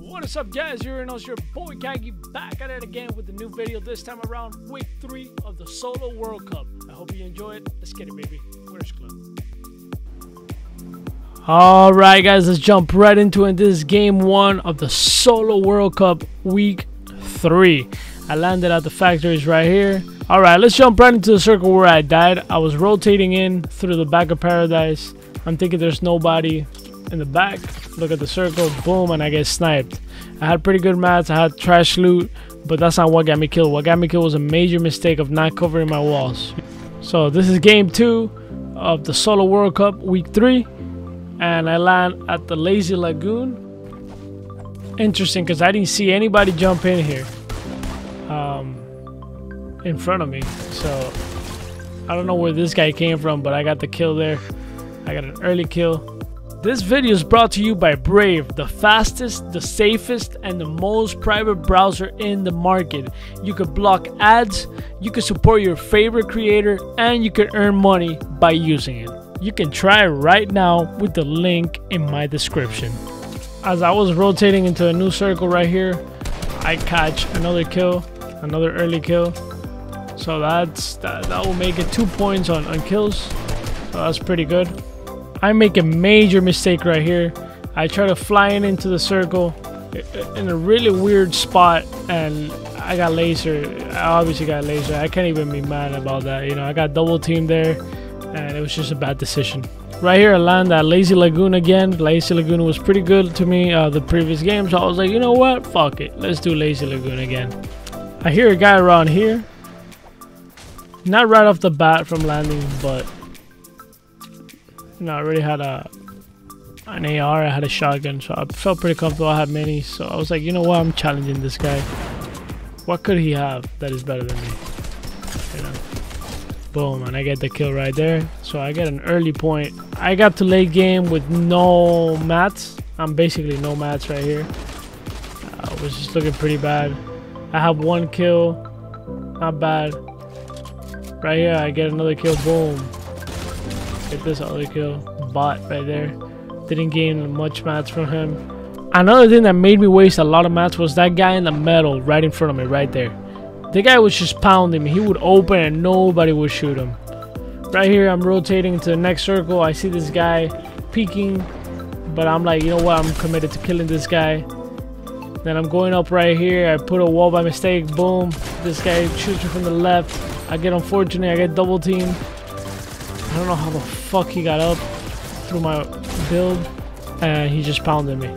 What is up guys, you know us, your boy Kagi back at it again with a new video this time around week 3 of the Solo World Cup. I hope you enjoy it. Let's get it baby. Where's Club? Alright guys, let's jump right into it. This is game 1 of the Solo World Cup week 3. I landed at the factories right here. Alright, let's jump right into the circle where I died. I was rotating in through the back of paradise. I'm thinking there's nobody in the back. Look at the circle, boom, and I get sniped. I had pretty good mats, I had trash loot, but that's not what got me killed. What got me killed was a major mistake of not covering my walls. So this is game two of the Solo World Cup week three, and I land at the Lazy Lagoon. Interesting, because I didn't see anybody jump in here um, in front of me. So I don't know where this guy came from, but I got the kill there. I got an early kill. This video is brought to you by Brave, the fastest, the safest, and the most private browser in the market. You could block ads, you can support your favorite creator, and you can earn money by using it. You can try it right now with the link in my description. As I was rotating into a new circle right here, I catch another kill, another early kill. So that's that, that will make it two points on, on kills. So that's pretty good. I make a major mistake right here. I try to fly in into the circle in a really weird spot and I got laser. I obviously got laser. I can't even be mad about that. You know, I got double team there and it was just a bad decision. Right here, I land at Lazy Lagoon again. Lazy Lagoon was pretty good to me uh, the previous game, so I was like, you know what? Fuck it. Let's do Lazy Lagoon again. I hear a guy around here. Not right off the bat from landing, but you know, I already had a an AR, I had a shotgun, so I felt pretty comfortable. I had many, so I was like, you know what, I'm challenging this guy. What could he have that is better than me? You know. Boom, and I get the kill right there. So I get an early point. I got to late game with no mats. I'm basically no mats right here. I was just looking pretty bad. I have one kill. Not bad. Right here, I get another kill. Boom. Get this other kill. Bot right there. Didn't gain much mats from him. Another thing that made me waste a lot of mats was that guy in the middle right in front of me, right there. The guy was just pounding me. He would open and nobody would shoot him. Right here, I'm rotating to the next circle. I see this guy peeking, but I'm like, you know what? I'm committed to killing this guy. Then I'm going up right here. I put a wall by mistake. Boom. This guy shoots me from the left. I get unfortunate. I get double teamed. I don't know how the fuck he got up through my build and he just pounded me.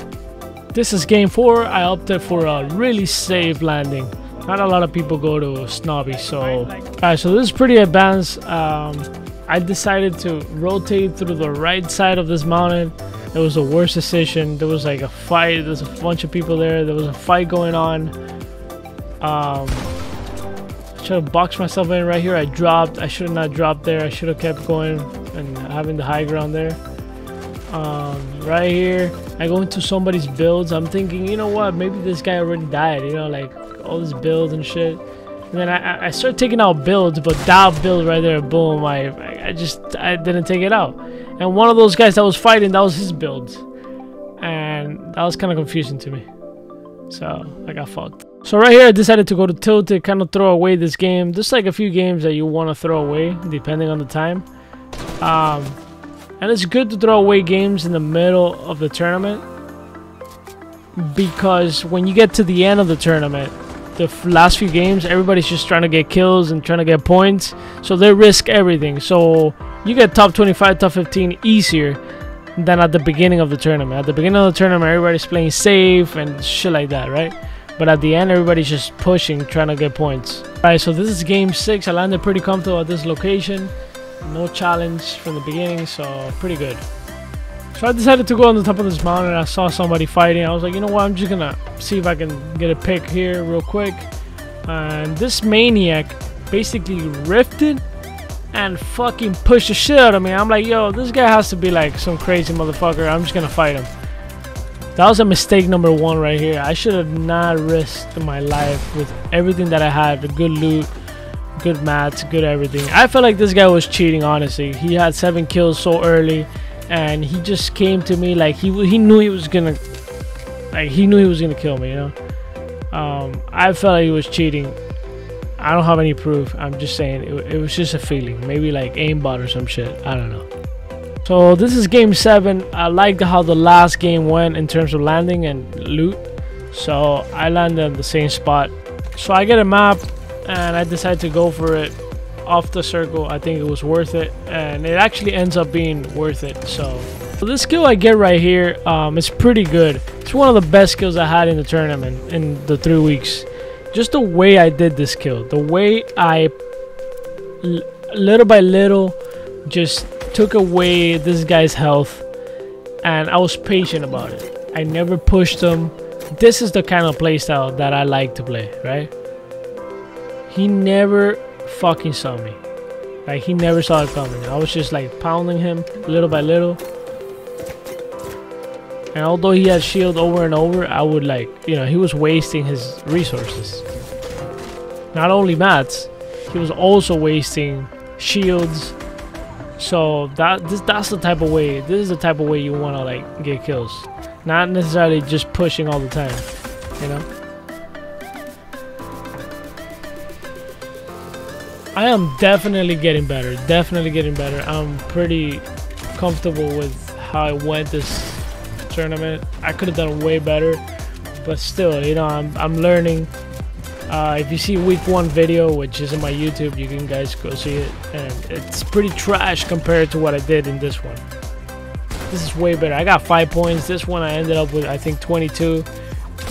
This is game 4. I opted for a really safe landing. Not a lot of people go to Snobby, so... Alright, so this is pretty advanced. Um, I decided to rotate through the right side of this mountain. It was the worst decision. There was like a fight. There's a bunch of people there. There was a fight going on. Um, try to box myself in right here. I dropped. I should have not dropped there. I should have kept going and having the high ground there. Um, right here, I go into somebody's builds. I'm thinking, you know what? Maybe this guy already died. You know, like all this builds and shit. And then I, I start taking out builds, but that build right there, boom! I I just I didn't take it out. And one of those guys that was fighting, that was his build, and that was kind of confusing to me. So I got fucked. So right here, I decided to go to tilt to kind of throw away this game. There's like a few games that you want to throw away, depending on the time. Um, and it's good to throw away games in the middle of the tournament. Because when you get to the end of the tournament, the last few games, everybody's just trying to get kills and trying to get points. So they risk everything. So you get top 25, top 15 easier than at the beginning of the tournament. At the beginning of the tournament, everybody's playing safe and shit like that, right? But at the end, everybody's just pushing, trying to get points. Alright, so this is game 6. I landed pretty comfortable at this location. No challenge from the beginning, so pretty good. So I decided to go on the top of this mountain. I saw somebody fighting. I was like, you know what? I'm just gonna see if I can get a pick here real quick. And this maniac basically rifted and fucking pushed the shit out of me. I'm like, yo, this guy has to be like some crazy motherfucker. I'm just gonna fight him. That was a mistake number one right here. I should have not risked my life with everything that I had. The good loot, good mats, good everything. I felt like this guy was cheating, honestly. He had seven kills so early, and he just came to me like he he knew he was gonna like he knew he was gonna kill me. You know, um, I felt like he was cheating. I don't have any proof. I'm just saying it, it was just a feeling. Maybe like aimbot or some shit. I don't know. So this is game seven. I liked how the last game went in terms of landing and loot. So I landed the same spot. So I get a map and I decide to go for it off the circle. I think it was worth it and it actually ends up being worth it. So, so this skill I get right here um, is pretty good. It's one of the best skills I had in the tournament in the three weeks. Just the way I did this kill, the way I little by little just took away this guy's health and I was patient about it. I never pushed him. This is the kind of playstyle that I like to play, right? He never fucking saw me. Like he never saw it coming. I was just like pounding him little by little. And although he had shield over and over, I would like, you know, he was wasting his resources. Not only mats, he was also wasting shields, so that this that's the type of way. This is the type of way you want to like get kills, not necessarily just pushing all the time. You know. I am definitely getting better. Definitely getting better. I'm pretty comfortable with how I went this tournament. I could have done way better, but still, you know, I'm I'm learning. Uh, if you see week one video, which is on my YouTube, you can guys go see it. And it's pretty trash compared to what I did in this one. This is way better. I got five points. This one I ended up with, I think, 22.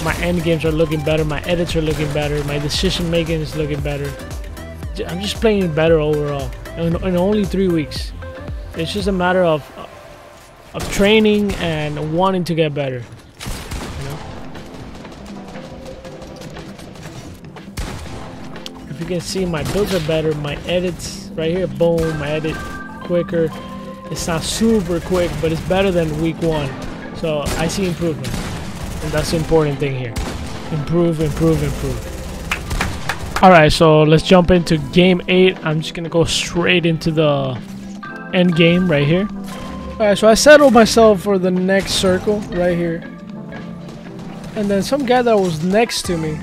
My end games are looking better. My edits are looking better. My decision making is looking better. I'm just playing better overall. In, in only three weeks. It's just a matter of of training and wanting to get better. You can see, my builds are better. My edits right here, boom, my edit quicker. It's not super quick, but it's better than week one. So I see improvement. And that's the important thing here. Improve, improve, improve. Alright, so let's jump into game 8. I'm just to go straight into the end game right here. Alright, so I settled myself for the next circle right here. And then some guy that was next to me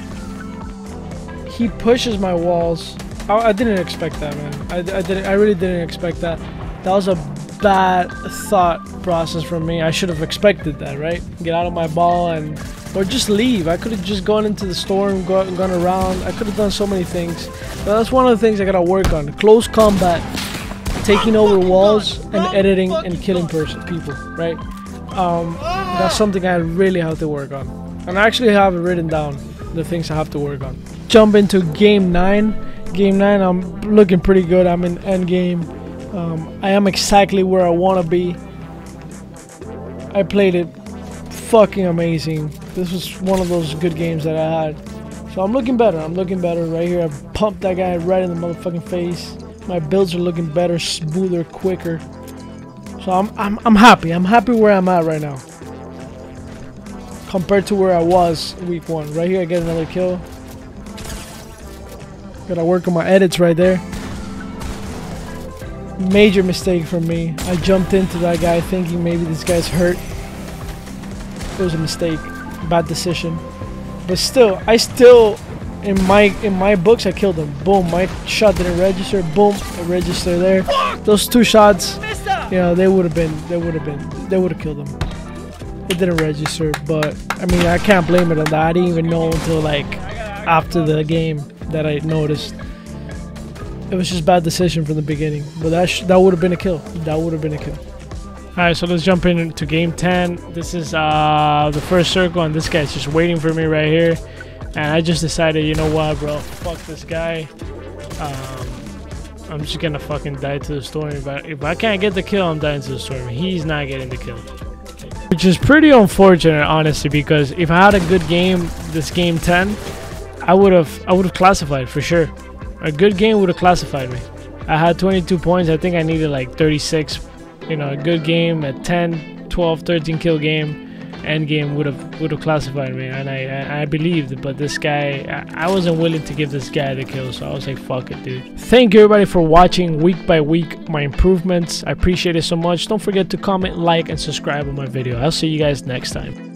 he pushes my walls. I, I didn't expect that, man. I, I didn't. I really didn't expect that. That was a bad thought process from me. I should have expected that, right? Get out of my ball and or just leave. I could have just gone into the storm, go, gone around. I could have done so many things. But that's one of the things I gotta work on. Close combat, taking over walls, and editing and killing person people, right? Um, that's something I really have to work on. And I actually have it written down, the things I have to work on jump into game nine. Game nine, I'm looking pretty good. I'm in end game. Um, I am exactly where I want to be. I played it fucking amazing. This was one of those good games that I had. So I'm looking better. I'm looking better right here. I pumped that guy right in the motherfucking face. My builds are looking better, smoother, quicker. So I'm I'm I'm happy. I'm happy where I'm at right now. Compared to where I was week one. Right here I get another kill. Gotta work on my edits right there. Major mistake from me. I jumped into that guy thinking maybe this guy's hurt. It was a mistake. Bad decision. But still, I still in my in my books I killed him. Boom, my shot didn't register. Boom, it registered there. Those two shots, you know, they would have been they would have been they would have killed him. It didn't register, but I mean I can't blame it on that. I didn't even know until like after the game that I noticed. It was just bad decision from the beginning, but that that would have been a kill. That would have been a kill. All right, so let's jump into game 10. This is uh, the first circle, and this guy's just waiting for me right here. And I just decided, you know what, bro, fuck this guy. Um, I'm just gonna fucking die to the storm. But if I can't get the kill, I'm dying to the storm. He's not getting the kill. Which is pretty unfortunate, honestly, because if I had a good game, this game 10, I would have I would have classified for sure. A good game would have classified me. I had 22 points. I think I needed like 36. You know, a good game, a 10, 12, 13 kill game, end game would have would have classified me, and I I, believed. But this guy, I, I wasn't willing to give this guy the kill, so I was like, fuck it, dude. Thank you everybody for watching week by week my improvements. I appreciate it so much. Don't forget to comment, like, and subscribe on my video. I'll see you guys next time.